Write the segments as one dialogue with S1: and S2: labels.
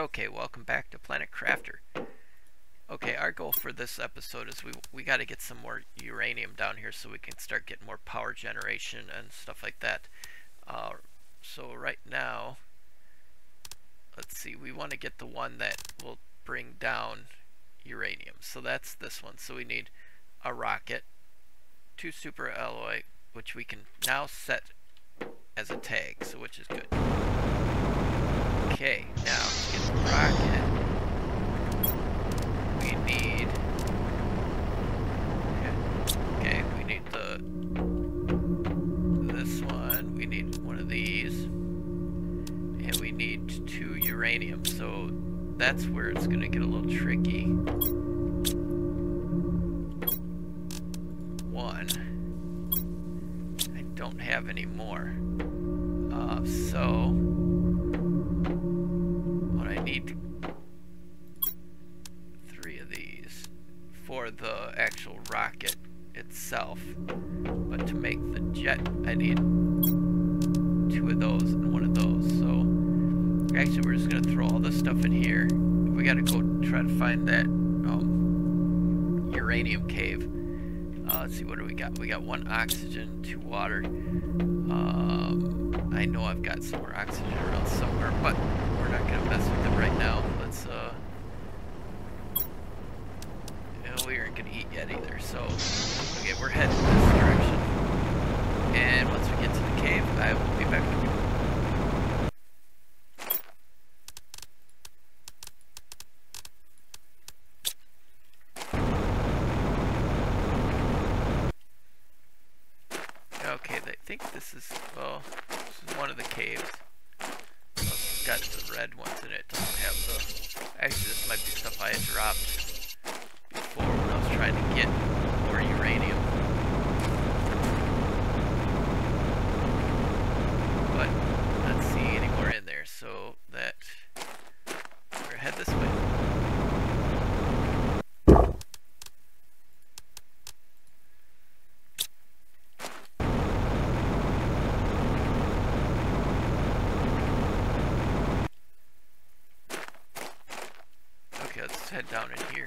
S1: Okay, welcome back to Planet Crafter. Okay, our goal for this episode is we we got to get some more uranium down here so we can start getting more power generation and stuff like that. Uh, so right now, let's see, we want to get the one that will bring down uranium. So that's this one. So we need a rocket, two super alloy, which we can now set as a tag, so which is good. Okay, now let's get the rocket. We need... Okay, we need the... This one. We need one of these. And we need two uranium, so that's where it's to get a little tricky. Of those and one of those. So actually, we're just gonna throw all this stuff in here. We gotta go try to find that um, uranium cave. Uh, let's see, what do we got? We got one oxygen, two water. Um, I know I've got some more oxygen around somewhere, but we're not gonna mess with it right now. Let's uh we aren't gonna eat yet either, so okay, we're heading this direction. And once we get to the cave, I will be back with you. Okay, I think well, this is one of the caves got the red ones in it. Doesn't have the. Actually, this might be stuff I had dropped before when I was trying to get more uranium. But not see any more in there, so that we're head this way. Head down in here.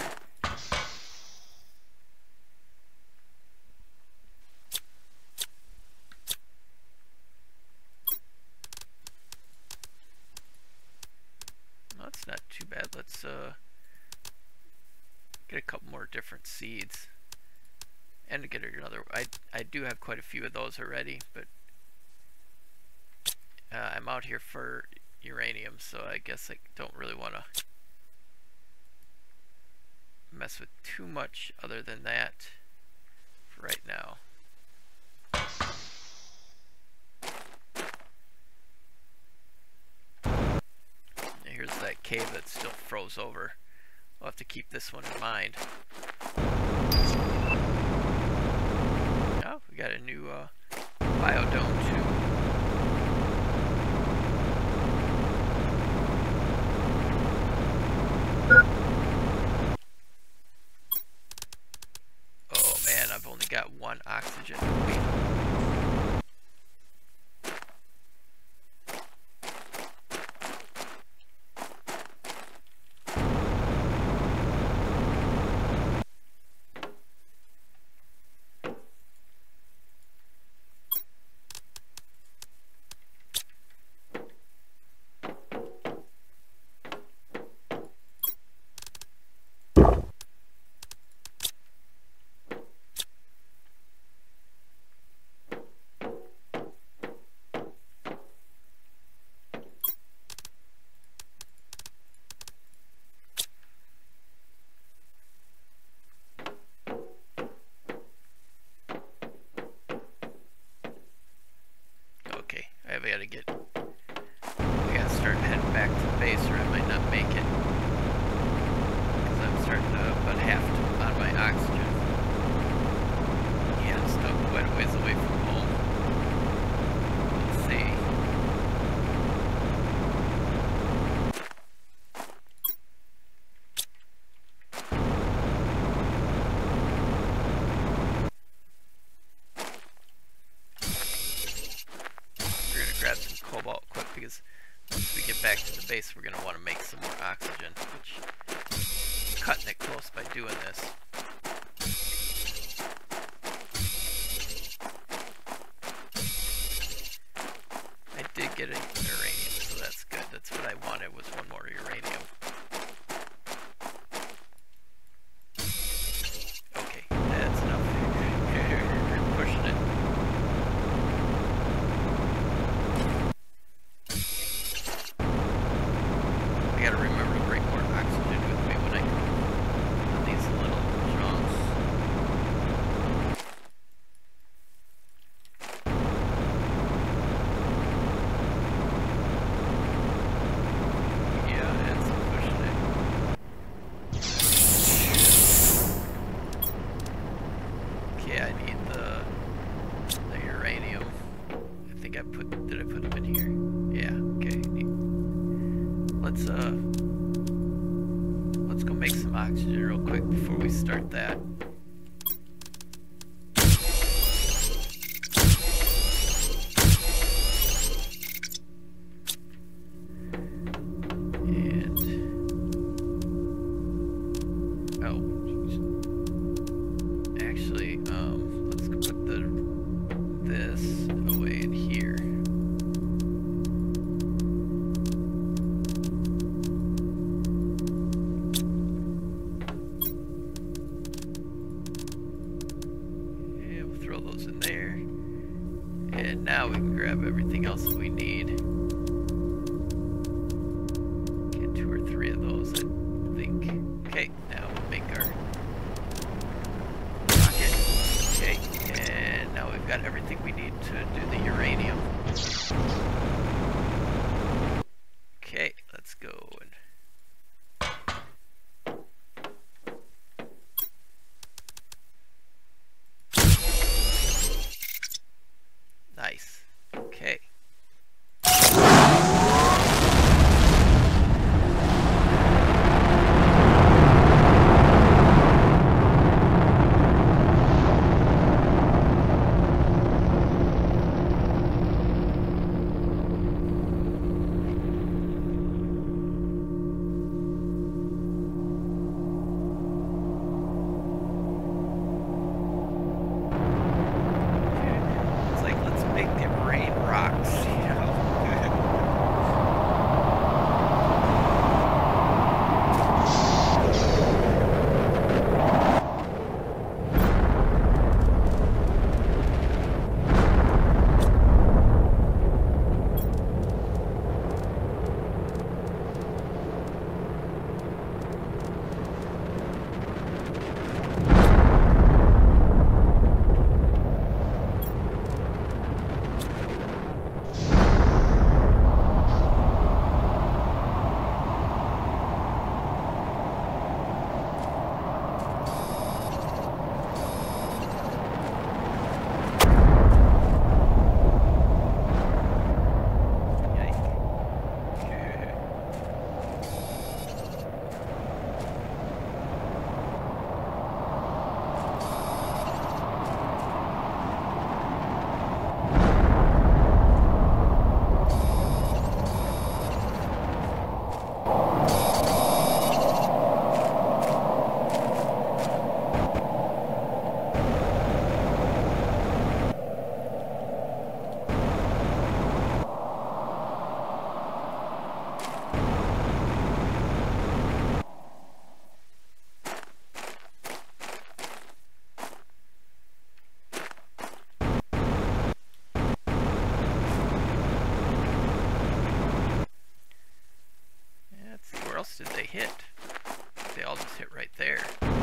S1: that's not too bad. Let's uh, get a couple more different seeds. And get another. I, I do have quite a few of those already, but uh, I'm out here for uranium, so I guess I don't really want to mess with too much other than that right now. here's that cave that still froze over. We'll have to keep this one in mind. Oh, we got a new uh, biodome too. got one oxygen. we gotta get, we gotta start heading back to the base or I might not make it. Because I'm starting to about half on my oxygen. Yeah, I'm still quite a ways away from home. Let's see. Case, we're going to want to make some more oxygen, which cutting it close by doing this. I did get a uranium, oxygen real quick before we start that. do the hit. They all just hit right there.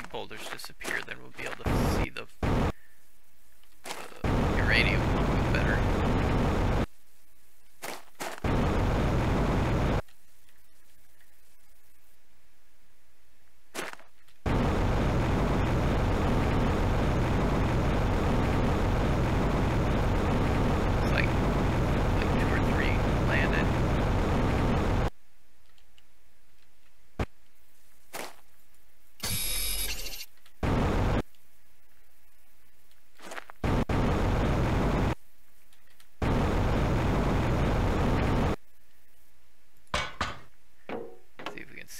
S1: Boulders disappear, then we'll be able to see the, the uranium a little bit better.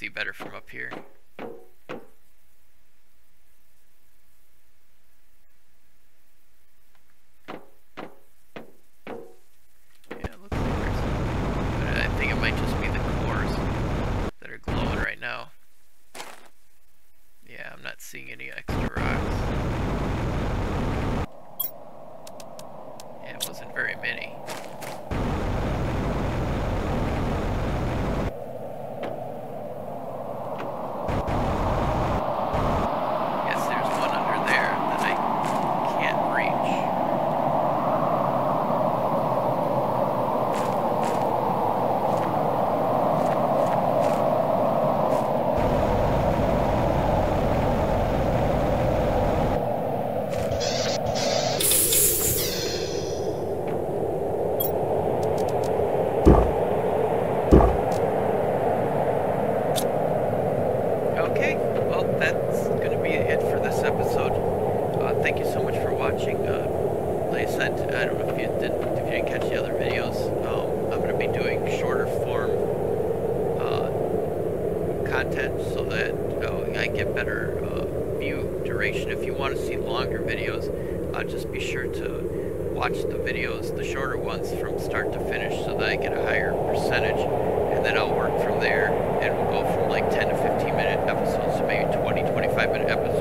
S1: See better from up here. uh, just be sure to watch the videos, the shorter ones, from start to finish so that I get a higher percentage. And then I'll work from there and we'll go from like 10 to 15 minute episodes to maybe 20, 25 minute episodes.